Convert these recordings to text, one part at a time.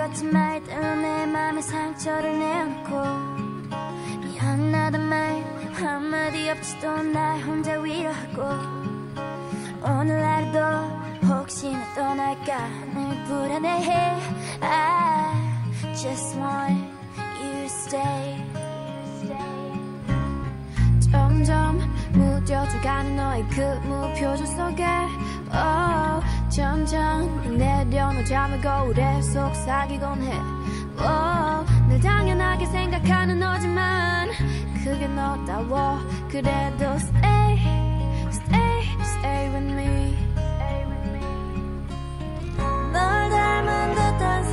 같은 말들로 내 맘에 상처를 내놓고 미안하단 말 한마디 없이도 날 혼자 위로하고 오늘 하루도 혹시나 떠날까 늘 불안해해. I just want you to stay. 점점 무뎌져가는 너의 그 무표정 속에 내려놓자며 거울에 속삭이곤 해. Oh, 늘 당연하게 생각하는 너지만 그게 너다워. 그래도 stay stay stay with me. 널 닮은 듯한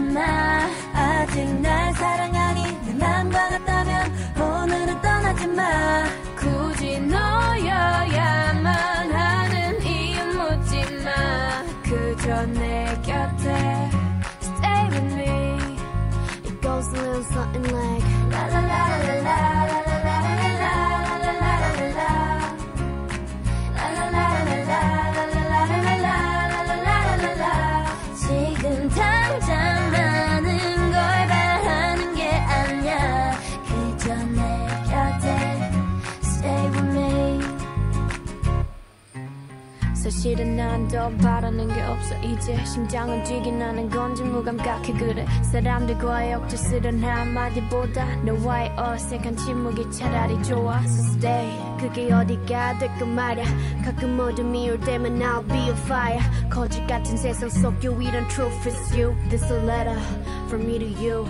마 아직 날 사랑하니 내 맘과 같다면 오늘은 떠나지 마. 굳이 너여야만 하는 이유 묻지 마. 그저 내 곁에 Stay with me. It goes a little something like 사실은 난 더 바라는 게 없어 이제 심장은 뛰긴 하는 건지 무감각해 그래 사람들과의 억지스런 한마디보다 너와의 어색한 침묵이 차라리 좋아 So stay 그게 어디가 될까 말야 가끔 어둠이 올 때면 I'll be a fire. 거짓 같은 세상 속 유일한 truth is you. This a letter from me to you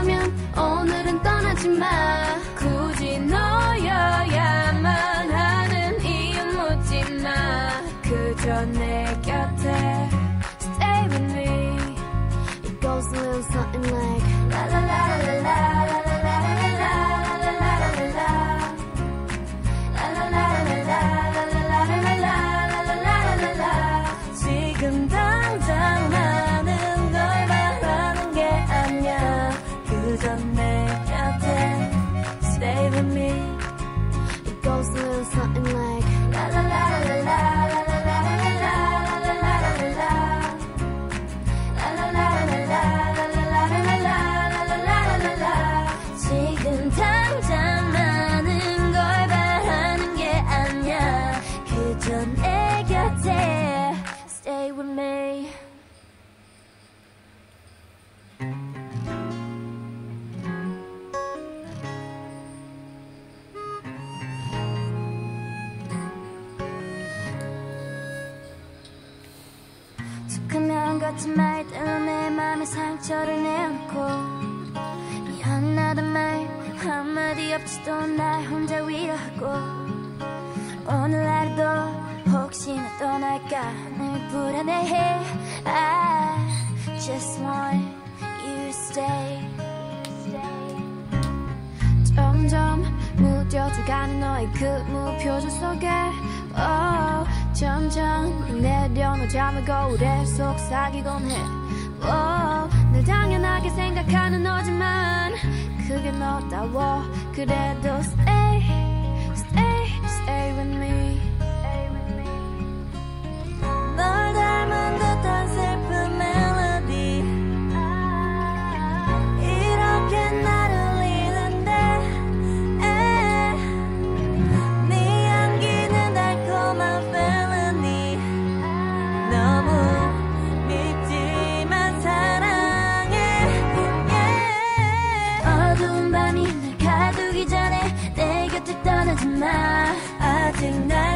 어쩌면 같은 말들로 내 맘에 상처를 내놓고 미안하단 말 한마디 없이도 날 혼자 위로하고 오늘 하루도 혹시나 떠날까 늘 불안해해. I just want you to stay. 점점 무뎌져가는 너의 그 무표정 속에. Oh, 점점 내려놓자며 거울에 속삭이곤 해. oh, 늘 당연하게 생각하는 너지만 그게 너다워. 그래도 stay stay stay with me. 널 닮은 나 아직 나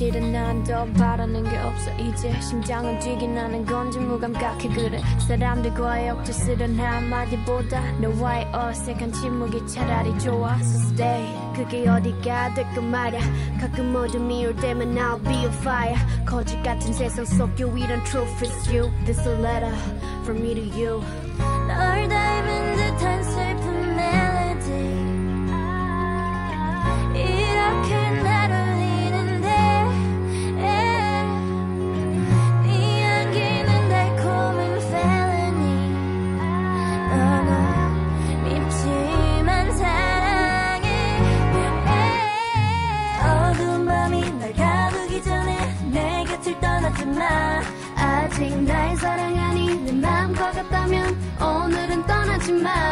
사실은 난 더 바라는 게 없어. 이제 심장은 뛰긴 하는 건지 무감각해 그래. 사람들과의 억지 쓰던 한마디보다 너와의 어색한 침묵이 차라리 좋아. So stay. 그게 어디가 될까 말야. 가끔 어둠이 올 때면 I'll be a fire. 거짓 같은 세상 속 유일한 truth is you. This a letter from me to you. 널 닮은 듯한 내 맘과 같다면 오늘은 떠나지 마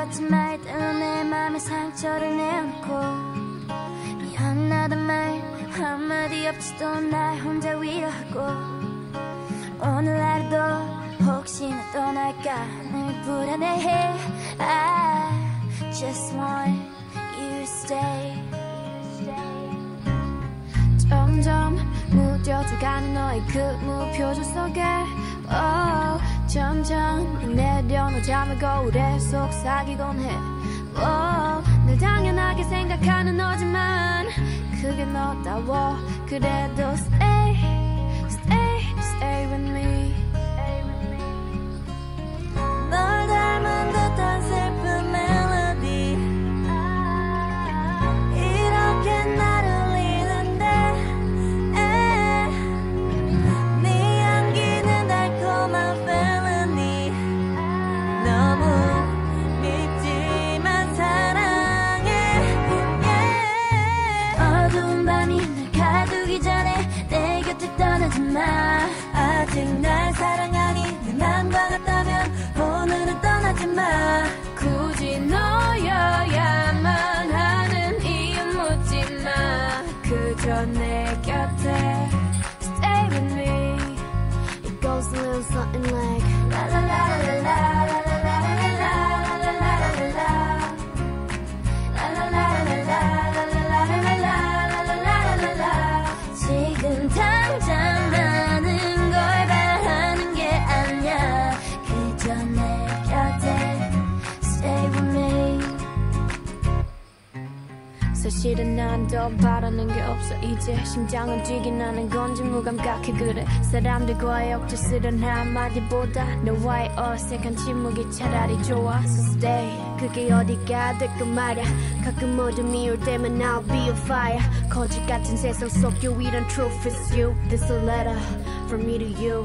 같은 말들로 내 맘에 상처를 내놓고 미안하단 말 한마디 없이도 날 혼자 위로하고 오늘 하루도 혹시나 떠날까 늘 불안해해. I just want you stay. 점점 무뎌져가는 너의 그 무표정 속에. Oh, 점점 내려놓자면 거울에 속삭이곤 해. oh, 늘 당연하게 생각하는 너지만 그게 너다워. 그래도 stay stay stay with me 마 아직 날 사랑하니 내 맘과 같다면 오늘은 떠나지 마 굳이 너여야만 하는 이유 묻지 마 그저 내 곁에 Stay with me It goes a little something like La la la la la 사실은 난 더 바라는 게 없어 이제 심장은 뛰긴 하는 건지 무감각해 그래 사람들과의 억지스런 한마디보다 너와의 어색한 침묵이 차라리 좋아 So stay 그게 어디가 될건 말야 가끔 어둠이 올 때면 I'll be on fire 거짓 같은 세상 속 유일한 truth is you This a letter from me to you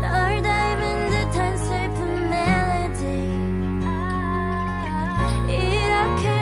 널 닮은 듯한 슬픈 멜로디 이렇게